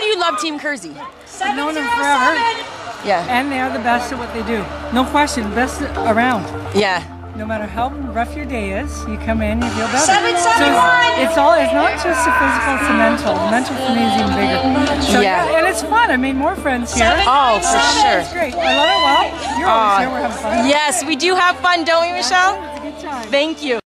Why do you love Team Kersey? I've known them forever, Yeah. and they are the best at what they do. No question, best around. Yeah. No matter how rough your day is, you come in, you feel better. Seven, one. it's, all. It's not just the physical; it's the mental. Mental for me is even bigger. So Yeah. and it's fun. I made more friends here. Seven, oh, for seven. sure. It's great. I love it. Well, you're always here. We're having fun. Yes, we do have fun, don't we, Michelle? It's a good time. Thank you.